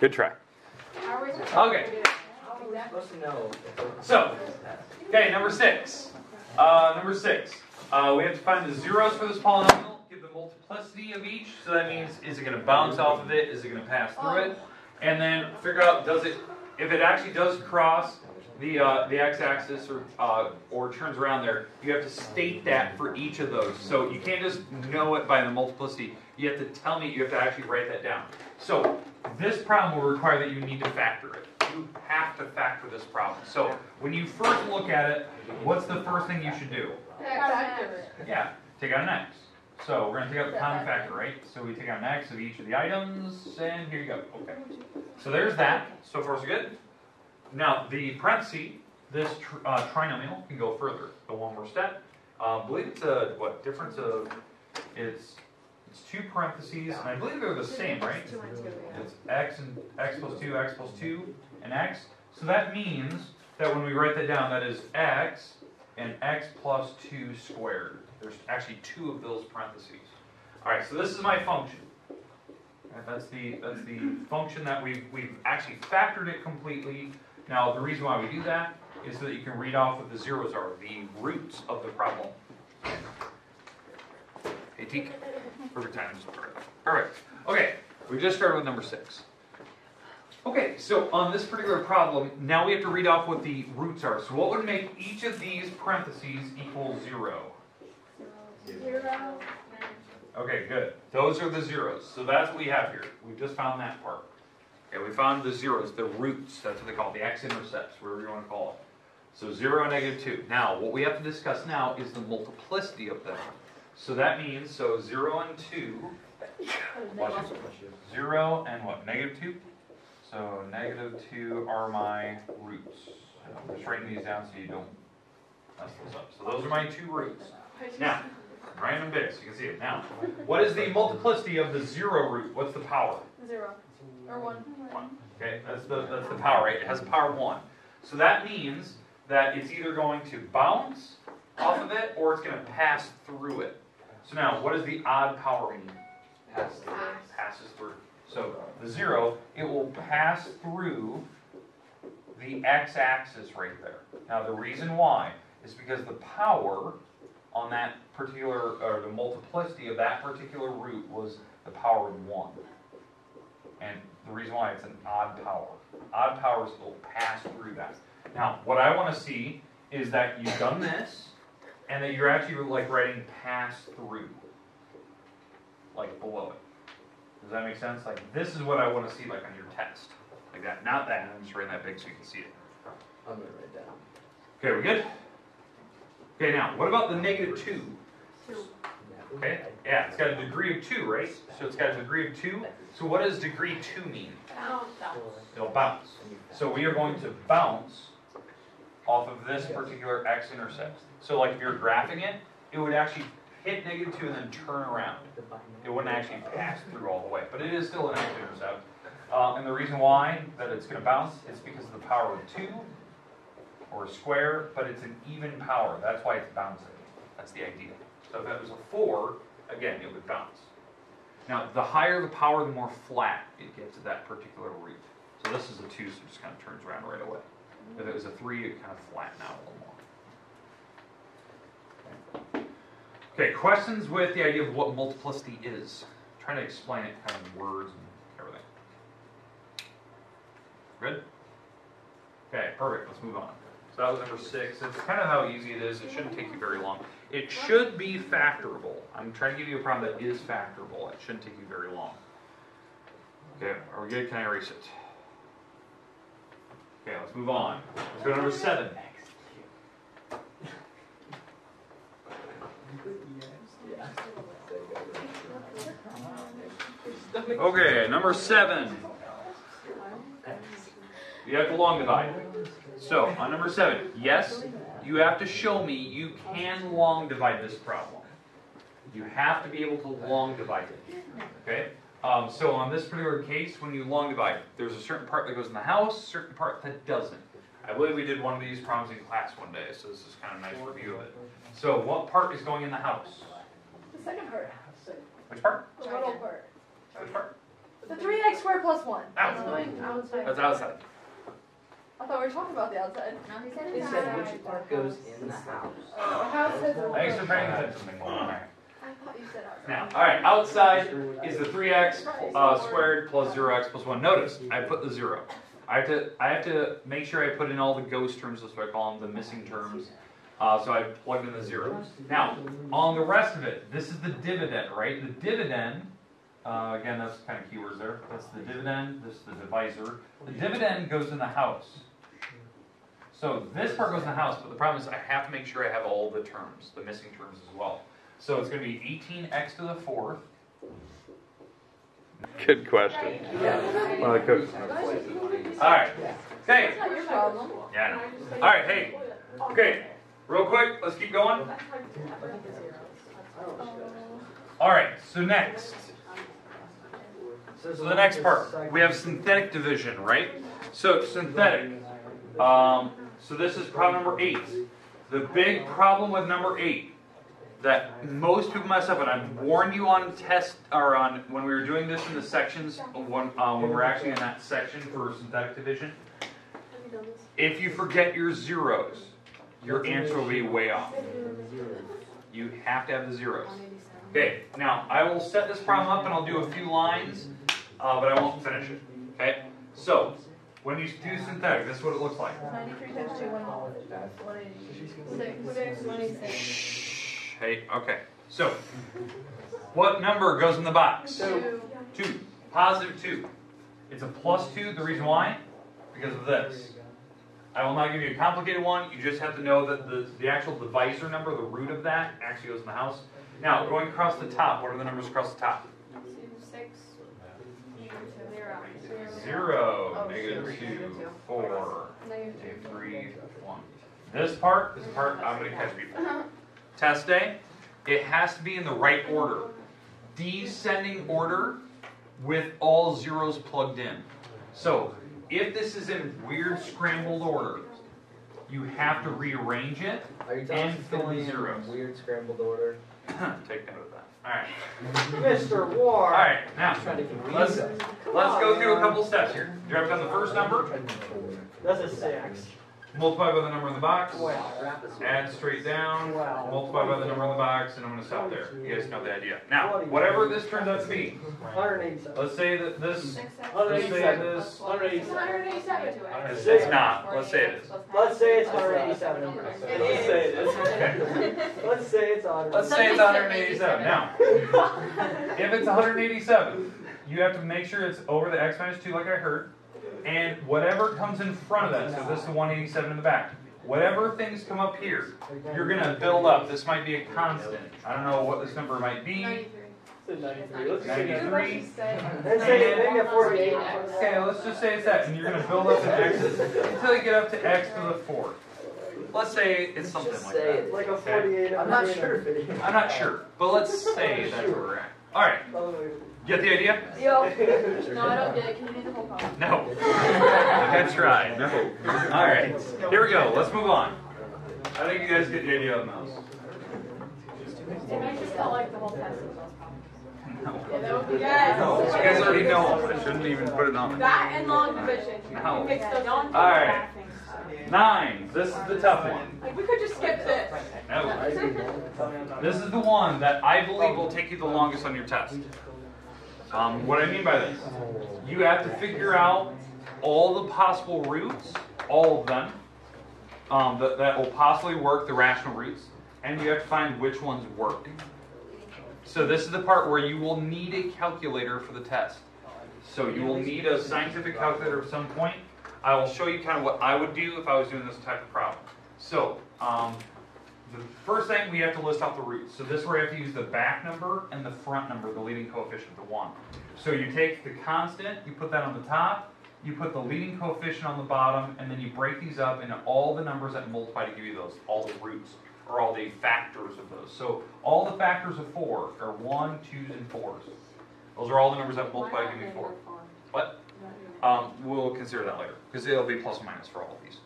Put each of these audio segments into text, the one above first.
Good try. Okay. So, okay, number six. Uh, number six. Uh, we have to find the zeros for this polynomial, give the multiplicity of each. So that means, is it going to bounce off of it? Is it going to pass through it? And then figure out, does it, if it actually does cross the, uh, the x-axis or, uh, or turns around there, you have to state that for each of those. So you can't just know it by the multiplicity. You have to tell me, you have to actually write that down. So this problem will require that you need to factor it. You have to factor this problem. So when you first look at it, what's the first thing you should do? Yeah, take out an x. So we're going to take out the common factor, right? So we take out an x of each of the items, and here you go. Okay. So there's that. So far so good. Now the parenthesis, this tr uh, trinomial can go further. Go one more step. Uh, I believe it's a what difference of it's it's two parentheses, and I believe they're the same, right? It's x and x plus two, x plus two, and x. So that means that when we write that down, that is x and x plus 2 squared. There's actually two of those parentheses. All right, so this is my function. Right, that's the that's the function that we've we've actually factored it completely. Now the reason why we do that is so that you can read off what the zeros are, the roots of the problem. Hey Teak, perfect time. Just perfect. Perfect. Okay, we just started with number six. Okay, so on this particular problem, now we have to read off what the roots are. So what would make each of these parentheses equal zero? Zero. Okay, good. Those are the zeros. So that's what we have here. We just found that part. Okay, we found the zeros, the roots. That's what they call it, the x-intercepts, whatever you want to call it. So 0 and negative 2. Now, what we have to discuss now is the multiplicity of them. So that means, so 0 and 2, watch it. 0 and what, negative 2? So negative 2 are my roots. I'm just writing these down so you don't mess those up. So those are my two roots. Now, random bits, you can see it. Now, what is the multiplicity of the 0 root? What's the power? Zero. Or one. One. Okay, that's the, that's the power, right? It has a power of 1. So that means that it's either going to bounce off of it or it's going to pass through it. So now, what does the odd power mean? Pass through. Passes through. So the 0, it will pass through the x-axis right there. Now the reason why is because the power on that particular, or the multiplicity of that particular root was the power of 1. And the reason why it's an odd power. Odd powers will pass through that. Now, what I want to see is that you've done this, and that you're actually like writing pass through, like below it. Does that make sense? Like this is what I want to see like on your test. Like that. Not that. I'm just writing that big so you can see it. I'm gonna write down. Okay, we good? Okay, now, what about the negative 2? Two. Okay, yeah, it's got a degree of 2, right? So it's got a degree of 2. So what does degree 2 mean? Bounce. It'll bounce. So we are going to bounce off of this particular x-intercept. So like if you're graphing it, it would actually hit negative 2 and then turn around. It wouldn't actually pass through all the way, but it is still an x-intercept. Uh, and the reason why that it's going to bounce is because of the power of 2 or a square, but it's an even power. That's why it's bouncing. That's the idea. So if it was a 4, again, it would bounce. Now, the higher the power, the more flat it gets at that particular root. So this is a 2, so it just kind of turns around right away. If it was a 3, it kind of flatten out a little more. Okay, questions with the idea of what multiplicity is? I'm trying to explain it kind of in words and everything. Good? Okay, perfect. Let's move on. So that was number six. It's kind of how easy it is. It shouldn't take you very long. It should be factorable. I'm trying to give you a problem that is factorable. It shouldn't take you very long. Okay, are we good? Can I erase it? Okay, let's move on. Let's go to number seven. Okay, number seven. You have to long divide. So, on number seven, yes, you have to show me you can long divide this problem. You have to be able to long divide it. Okay? Um, so, on this particular case, when you long divide, there's a certain part that goes in the house, certain part that doesn't. I believe we did one of these problems in class one day, so this is kind of a nice review of it. So, what part is going in the house? The second part. Which part? The little part. Which part? The The three x squared plus one. Out. That's going outside. That's outside. I thought we were talking about the outside. No, he said It said which inside. part goes in the house. Oh, house has. Thanks for paying attention. Alright. I thought you said outside. Now, alright, outside is the 3x uh, squared plus 0x plus 1. Notice, I put the 0. I have to I have to make sure I put in all the ghost terms, that's what I call them, the missing terms. Uh, so I plugged in the 0. Now, on the rest of it, this is the dividend, right? The dividend, uh, again, that's kind of keywords there. That's the dividend, this is the divisor. The dividend goes in the house. So this part goes in the house, but the problem is I have to make sure I have all the terms, the missing terms as well. So it's going to be 18x to the fourth. Good question. Well, I could. All right. Okay. That's not your problem. Yeah, I know. All right. Hey. Okay. Real quick. Let's keep going. All right. So next. So the next part, we have synthetic division, right? So synthetic. Um, so this is problem number eight. The big problem with number eight that most people mess up, and I've warned you on test or on when we were doing this in the sections when uh, when we're actually in that section for synthetic division. If you forget your zeros, your answer will be way off. You have to have the zeros. Okay, now I will set this problem up and I'll do a few lines, uh, but I won't finish it. Okay, so when you do synthetic, this is what it looks like. Ninety-three times two. One eighty-six. Shh, Hey, okay. So, what number goes in the box? Two. Two. Positive two. It's a plus two. The reason why? Because of this. I will not give you a complicated one. You just have to know that the, the actual divisor number, the root of that, actually goes in the house. Now, going across the top, what are the numbers across the top? Two, six. Zero. Zero, Oh, negative zero. two, four, two. three, one. This part is the part I'm going to catch people. Test day, it has to be in the right order. Descending order with all zeros plugged in. So, if this is in weird scrambled order, you have to rearrange it. Are you telling And it's gonna fill in be in zeros. weird scrambled order? Take note of that. Alright. Mr. Ward. Now, Trying to confuse let's, let's go through a couple steps here. Write down the first number, That's a six. Multiply by the number in the box. Add straight down, multiply by the number in the box, and I'm gonna stop there. You guys know the idea. Now, whatever this turns out to be, let's say that this, Six, let's say this, It's 187. 187. it's, it's not, let's say it is. Let's say it's 187. Let's say it is. Okay. Let's say it's 100. Let's say it's 187. Now, if it's 187, you have to make sure it's over the x minus 2 like I heard, and whatever comes in front of that, so this is the 187 in the back, whatever things come up here, you're gonna build up. This might be a constant. I don't know what this number might be. Ninety-three. 93. Let's say 93. Let's say maybe a 48. Okay, let's just say it's that, and you're gonna build up to x's until you get up to x to the fourth. Let's say it's something like that. Like a 48. I'm not sure if it is. I'm not sure, but let's say that's where we're at. All right, get the idea? Yo. No, I don't get it. Can you do the whole problem? No. That's right. No. All right. Here we go. Let's move on. I think you guys get the idea of those. It makes us feel like the whole test is those problems. No. Yeah, that would be good. No, you guys already know. I shouldn't even put it on. That and long division. No. Mix those on. All right. Nine. This is the tough one. Like we could just skip this. No. This is the one that I believe will take you the longest on your test. Um, what I mean by this, you have to figure out all the possible roots, all of them, um, that, that will possibly work, the rational roots, and you have to find which ones work. So this is the part where you will need a calculator for the test. So you will need a scientific calculator at some point. I will show you kind of what I would do if I was doing this type of problem. So, um, the first thing we have to list out the roots. So this is where you have to use the back number and the front number, the leading coefficient, the one. So you take the constant, you put that on the top, you put the leading coefficient on the bottom, and then you break these up into all the numbers that multiply to give you those, all the roots, or all the factors of those. So all the factors of four are one, twos, and fours. Those are all the numbers that multiply to give you four. What? Um, we'll consider that later, because it'll be plus or minus for all of these.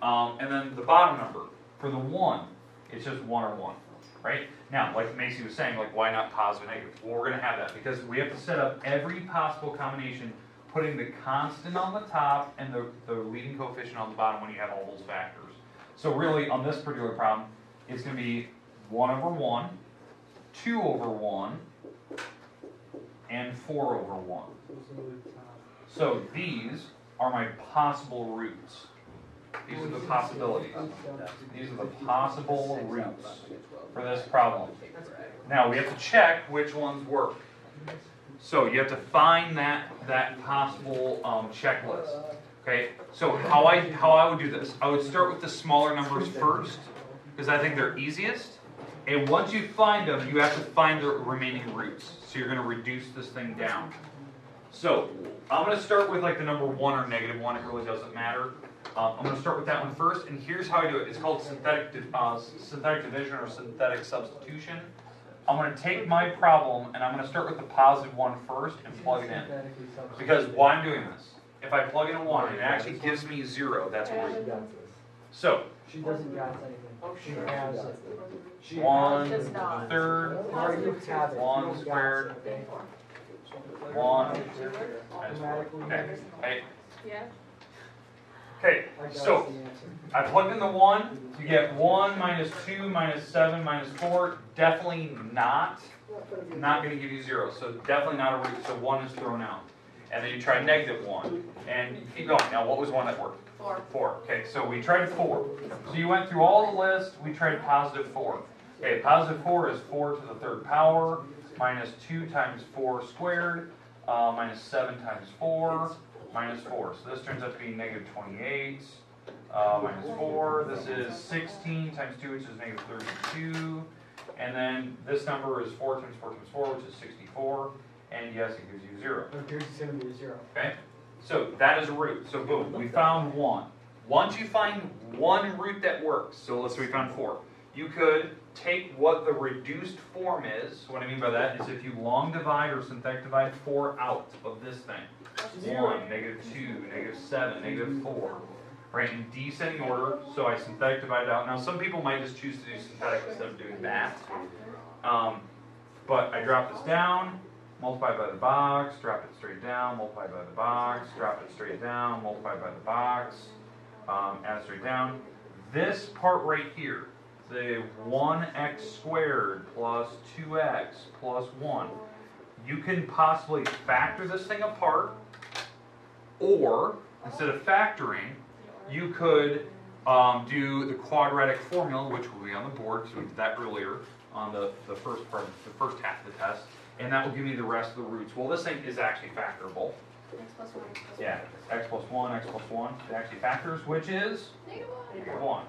Um, and then the bottom number, for the one, it's just one or one. right? Now, like Macy was saying, like why not positive negative? Well, we're gonna have that because we have to set up every possible combination, putting the constant on the top and the, the leading coefficient on the bottom when you have all those factors. So really, on this particular problem, it's gonna be one over one, two over one, and four over one. So these are my possible roots. These are the possibilities. These are the possible roots for this problem. Now we have to check which ones work. So you have to find that that possible um, checklist. Okay. So how I how I would do this? I would start with the smaller numbers first because I think they're easiest. And once you find them, you have to find the remaining roots. So you're going to reduce this thing down. So I'm going to start with like the number one or negative one. It really doesn't matter. Um, I'm going to start with that one first, and here's how I do it. It's called synthetic, di- uh, synthetic division or synthetic substitution. I'm going to take my problem, and I'm going to start with the positive one first and plug it in. Because why I'm doing this, if I plug in a one, it actually gives me zero. That's a root. So She doesn't got anything. She has it. She one Does third, Or you have. One You don't got squared. one. Okay. Hey, Yeah. Okay. So. I plugged in the one. You get one minus two minus seven minus four. Definitely not. Not going to give you zero. So definitely not a root. So one is thrown out. And then you try negative one, and you keep going. Now, what was one that worked? Four. Four. Okay, so we tried four. So you went through all the list. We tried positive four. Okay, positive four is four to the third power minus two times four squared uh, minus seven times four minus four. So this turns out to be negative 28 uh, minus four. This is 16 times two, which is negative 32. And then this number is four times four times four, which is 64. And yes, it gives you zero. But here's gonna zero. Okay? So that is a root. So boom, we found one. Once you find one root that works, so let's say we found four, you could take what the reduced form is. What I mean by that is if you long divide or synthetic divide four out of this thing. One, negative two, negative seven, negative four. Right, in descending order, so I synthetic divide it out. Now some people might just choose to do synthetic instead of doing that. Um, but I drop this down, multiply by the box, drop it straight down, multiply by the box, drop it straight down, multiply by the box, um, add it straight down. This part right here, the 1x squared plus 2x plus 1, you can possibly factor this thing apart, or instead of factoring, you could um, do the quadratic formula, which will be on the board, because we did that earlier on the, the first part, the first half of the test, and that will give me the rest of the roots. Well, this thing is actually factorable. X plus one, X plus. Yeah, x plus 1, x plus 1, it actually factors, which is Negative one. negative 1.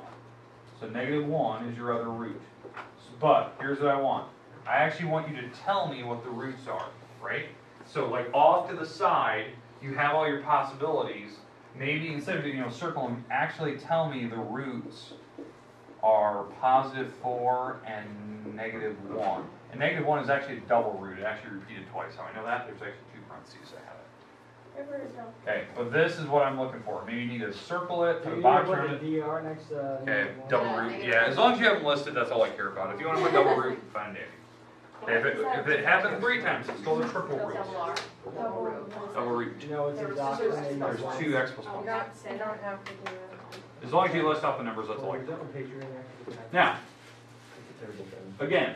So negative 1 is your other root. S- But here's what I want. I actually want you to tell me what the roots are, right? So like off to the side, you have all your possibilities. Maybe instead of you know circle them, actually tell me the roots are positive 4 and negative 1. And negative 1 is actually a double root. It actually repeated twice. How I know that? There's actually two parentheses I have it. Okay, but this is what I'm looking for. Maybe you need to circle it, put a box around it. DR next uh, Okay, negative one? double root, yeah, as long as you have them listed, that's all I care about. If you wanna put double root, fine, Davey. Okay, if it, if it happened three times, it's called a triple root. Double root. Double root. You know, it's a document. There's two x plus one. not, I don't have to do it. As long as you list out the numbers, that's all I There's care. a picture in there. Now, again,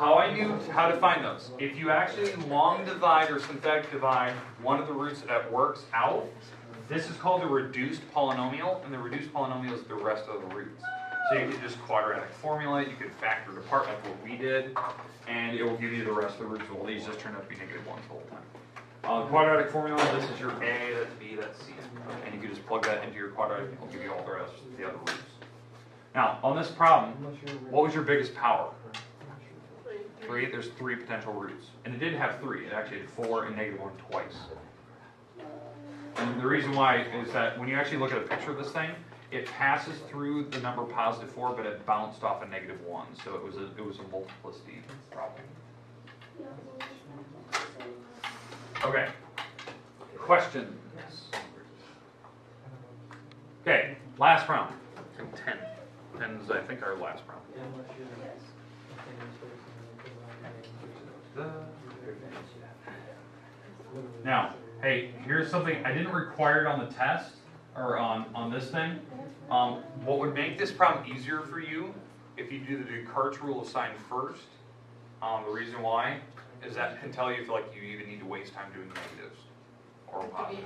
how I knew how to find those. If you actually long divide or synthetic divide one of the roots that works out, this is called the reduced polynomial, and the reduced polynomial is the rest of the roots. So you can just quadratic formula you could factor it apart like what we did, and it will give you the rest of the roots. Well, these just turned out to be negative ones the whole time. Uh, quadratic formula, this is your A, that's B, that's C. And you can just plug that into your quadratic, and it'll give you all the rest, of the other roots. Now, on this problem, what was your biggest power? Three, there's three potential roots. And it did have three, it actually had four and negative one twice. And the reason why is that when you actually look at a picture of this thing, it passes through the number positive four, but it bounced off a negative one, so it was a, it was a multiplicity problem. Okay. Questions? Okay, last round. I think ten. Ten is, I think, our last round. Now, hey, here's something I didn't require it on the test or on on this thing. Um, what would make this problem easier for you if you do the Descartes rule of sign first? Um, the reason why is that can tell you if like you even need to waste time doing negatives or positives.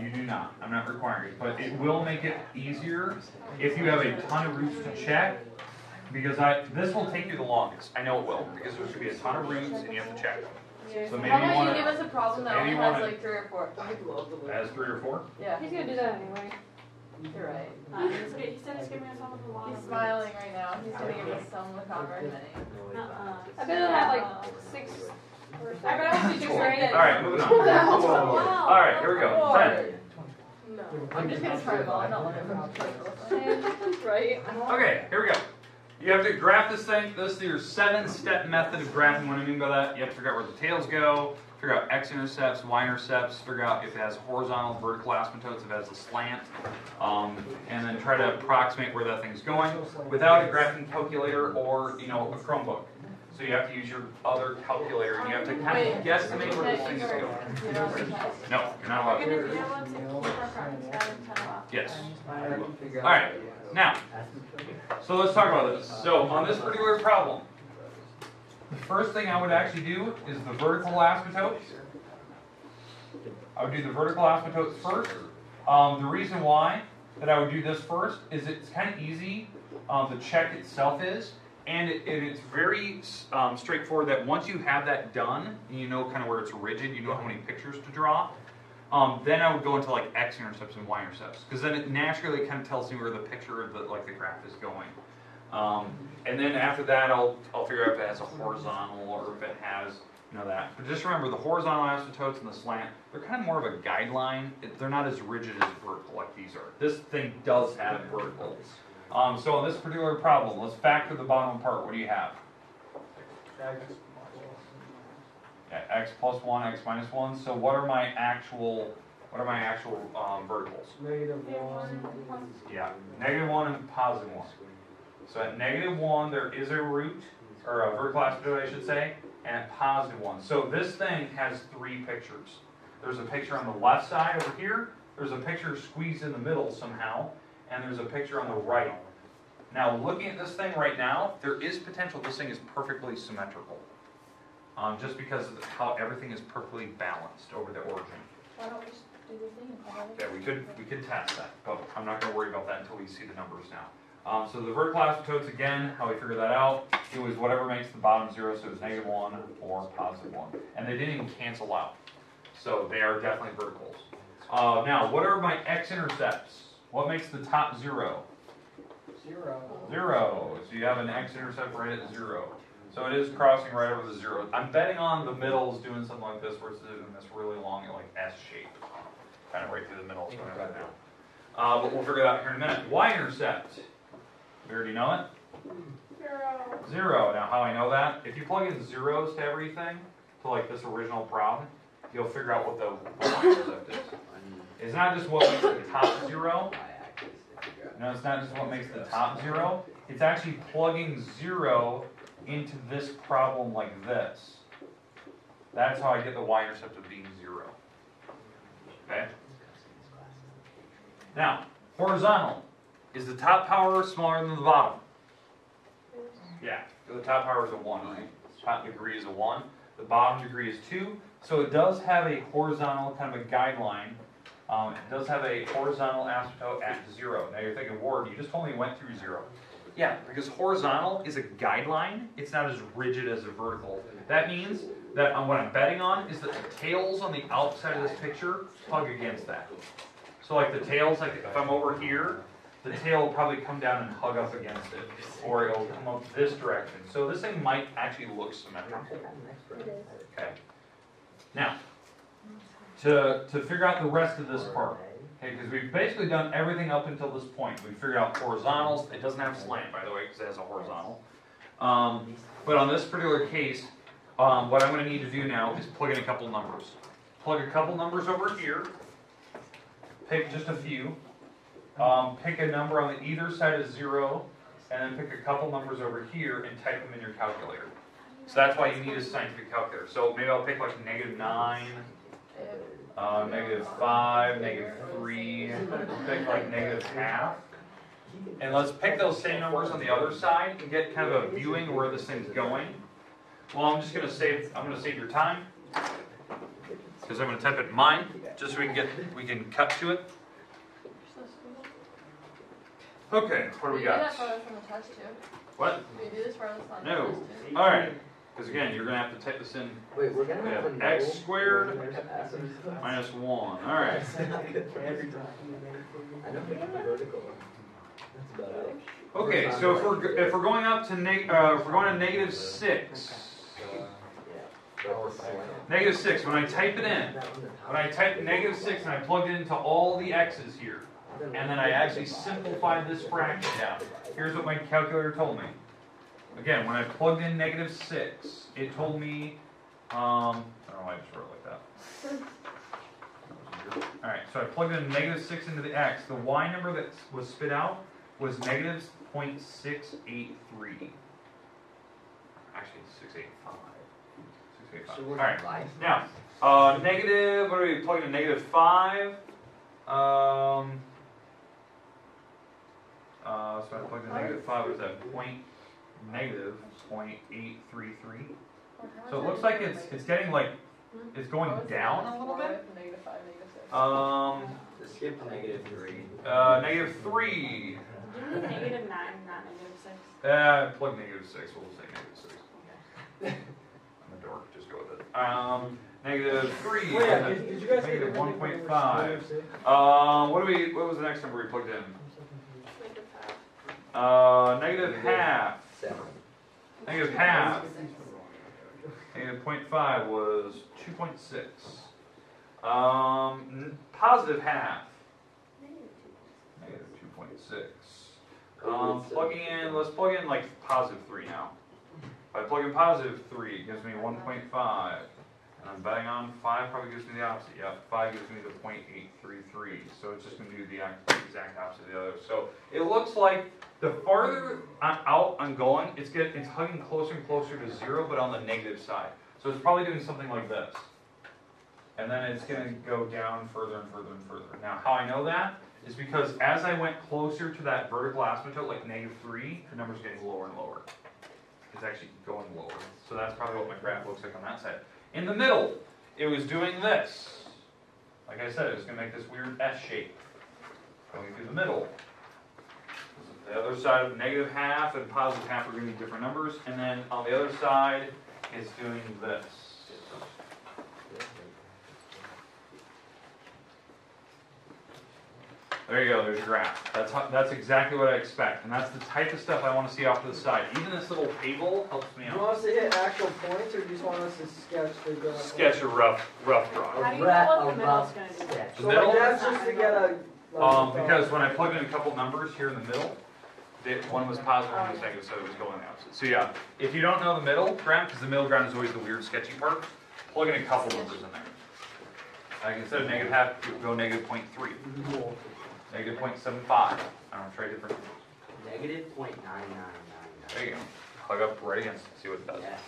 You do not. I'm not requiring it, but it will make it easier if you have a ton of roots to check. Because I this will take you the longest. I know it will because there's gonna be a ton of rooms and you have to check them. So maybe How you about wanna- you give us a problem that maybe only you has wanna- like three or four? As three or four. Yeah, He's gonna do that anyway. you're right. Uh, he's g- he said he's giving us some of the law. He's smiling right now. He's gonna give us some without very many. Uh-uh. I bet it'll have like six or seven. I bet it'll be just right All right, moving on. All right, here we go. Ten. No, I'm just gonna try them all. I'm not looking for options. Right? Okay, here we go. You have to graph this thing. This is your seven-step method of graphing. What I mean by that? You have to figure out where the tails go, figure out x-intercepts, y-intercepts, figure out if it has horizontal, vertical asymptotes, if it has a slant, um, and then try to approximate where that thing's going without a graphing calculator or you know a Chromebook. So you have to use your other calculator, and you have to kind of guesstimate where this thing is going. No, you're not allowed. To. gonna do one sixty-four cards, got him ten off. Yes. All right, now, So let's talk about this. So on this particular problem, the first thing I would actually do is the vertical asymptotes. I would do the vertical asymptotes first. Um, the reason why that I would do this first is it's kind of easy. Um, the check itself is, and, it, and it's very um, straightforward. That once you have that done, and you know kind of where it's rigid, you know how many pictures to draw. Um, then I would go into like x intercepts and y intercepts because then it naturally kind of tells me where the picture of the like the graph is going. Um, and then after that, I'll I'll figure out if it has a horizontal or if it has you know that. But just remember the horizontal asymptotes and the slant, they're kind of more of a guideline. They're not as rigid as vertical like these are. This thing does have verticals. Um, so on this particular problem, let's factor the bottom part. What do you have? Yeah, x plus one, x minus one. So what are my actual, what are my actual um, verticals? One. one. Yeah, negative one and positive one. So at negative one, there is a root, or a vertical asymptote, I should say, and at positive one. So this thing has three pictures. There's a picture on the left side over here. There's a picture squeezed in the middle somehow, and there's a picture on the right. Now, looking at this thing right now, there is potential this thing is perfectly symmetrical. Um, just because of how everything is perfectly balanced over the origin. Why don't we just do the thing and call it? Yeah, we could, we could test that, but I'm not gonna worry about that until we see the numbers now. Um, so the vertical asymptotes, again, how we figure that out, it was whatever makes the bottom zero, so it was negative one or positive one. And they didn't even cancel out. So they are definitely verticals. Uh, now, what are my x-intercepts? What makes the top zero? Zero. Zero. So you have an x-intercept right at zero. So it is crossing right over the zero. I'm betting on the middle is doing something like this, where it's doing this really long, like S shape. Kind of right through the middle, so I it now. Uh, but we'll figure it out here in a minute. Y-intercept. We already know it. Zero. Zero. Now, how I know that? If you plug in zeros to everything, to like this original problem, you'll figure out what the y-intercept is. It's not just what makes the top zero. No, it's not just what makes the top zero. It's actually plugging zero into this problem like this. That's how I get the y-intercept of being zero. Okay? Now, horizontal. Is the top power smaller than the bottom? Yeah, the top power is a one, right? Top degree is a one. The bottom degree is two. So it does have a horizontal kind of a guideline. Um, it does have a horizontal asymptote at zero. Now you're thinking, Ward, you just told me it went through zero. Yeah, because horizontal is a guideline. It's not as rigid as a vertical. That means that um, what I'm betting on is that the tails on the outside of this picture tug against that. So like the tails, like if I'm over here, the tail will probably come down and hug up against it, or it'll come up this direction. So this thing might actually look symmetrical. Okay. Now, to to figure out the rest of this part, okay, because we've basically done everything up until this point. We figured out horizontals. It doesn't have slant, by the way, because it has a horizontal. Um, but on this particular case, um, what I'm going to need to do now is plug in a couple numbers. Plug a couple numbers over here. Pick just a few. Um, pick a number on the either side of zero and then pick a couple numbers over here and type them in your calculator. So that's why you need a scientific calculator. So maybe I'll pick like negative nine, uh, negative five, negative three, pick like negative half. And let's pick those same numbers on the other side and get kind of a viewing where this thing's going. Well, I'm just gonna save, I'm gonna save your time. Cause I'm gonna type it in mine, just so we can get, we can cut to it. Okay, what do we You do that got? for us on the test too. What? We do this for us on No. test too. Alright, cause again, you're gonna have to type this in Wait, we're gonna We have a x squared we're gonna have s. minus one, alright. Every time. I don't think it's vertical. That's about it. Okay, so if we're, if we're going up to neg, uh, if we're going to negative six, negative six, when I type it in, when I type negative six and I plug it into all the x's here, and then I actually simplified this fraction down, here's what my calculator told me. Again, when I plugged in negative six, it told me, um, I don't know why I just wrote it like that. Alright, so I plugged in negative six into the x, the y number that was spit out was negative point six eight three. Actually, it's six eight five. Six eight five. So we're Alright, live. now, uh, negative, what are we plugging in? Negative five. Um, uh, so I plugged in negative five, was that point, negative point eight three three? So it looks like it's, it's getting like, it's going down a little bit. Negative five, negative six. Um, Just skip to negative three. uh, negative three. Give me negative nine, not negative six. Uh, plug negative six, we'll say negative six. I'm a dork, just go with it. Um, negative three, Wait, yeah, did, did you guys negative get one anything point for five. negative six? Um, what do we, what was the next number we plugged in? Negative half. Uh, negative half. Seven. Negative half. Negative point five was two point six. Um, n- positive half. Negative two point six. Um, plugging in, let's plug in like positive three now. If I plug in positive three, it gives me one point five. And I'm betting on five probably gives me the opposite. Yeah, five gives me the 0.833. So it's just gonna do the exact opposite of the other. So it looks like the farther I- out I'm going, it's getting it's hugging closer and closer to zero, but on the negative side. So it's probably doing something like this. And then it's gonna go down further and further and further. Now, how I know that is because as I went closer to that vertical asymptote, like negative three, the number's getting lower and lower. It's actually going lower. So that's probably what my graph looks like on that side. In the middle, it was doing this. Like I said, it was gonna make this weird S shape going through the middle. The other side of negative half and positive half are gonna be different numbers, and then on the other side, it's doing this. There you go, there's your graph. That's how, that's exactly what I expect, and that's the type of stuff I wanna see off to the side. Even this little table helps me out. Do you out. want us to hit actual points, or do you just want us to sketch the graph? Sketch a rough, rough drawing. How do you know what a the middle's rough gonna do? sketch. The So middle? that's just to get a. Um, uh, because when I plugged in a couple numbers here in the middle, that one was positive, one was negative, so it was going the opposite. So yeah, if you don't know the middle ground, because the middle ground is always the weird sketchy part, plug in a couple numbers in there. Like instead of negative half, you go negative point three, 0.75. I don't try a different. Negative 0.9999. There you go. Plug up right against it, see what it does. Yeah.